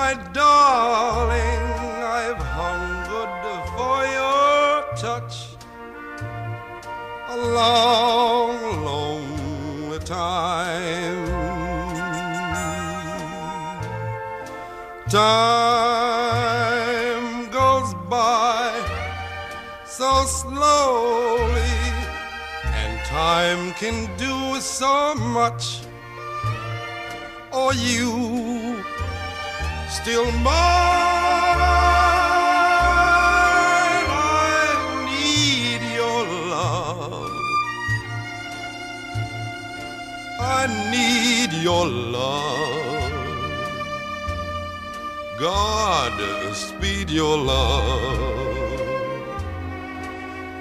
my darling, I've hungered for your touch a long, lonely time. Time goes by so slowly, and time can do so much. Oh, you still mine. I need your love. I need your love. God, speed your love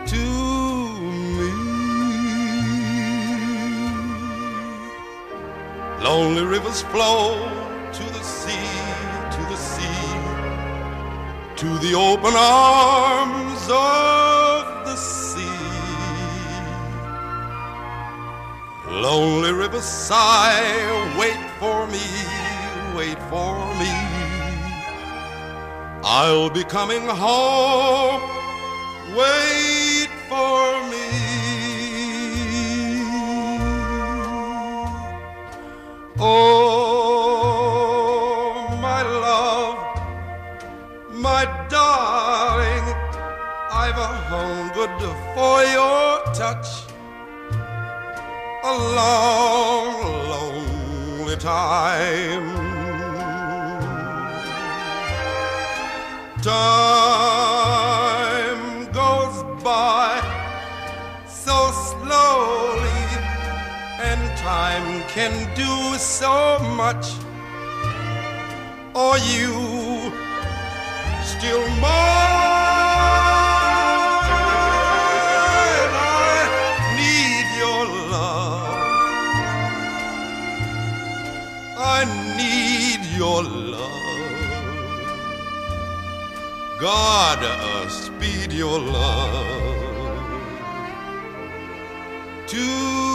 to me. Lonely rivers flow to the sea, to the open arms of the sea. Lonely rivers sigh, wait for me, wait for me. I'll be coming home, wait for me. Darling, I've a hungered for your touch a long, lonely time. Time goes by so slowly, and time can do so much. Are you still mine? I need your love. I need your love. God, uh, speed your love to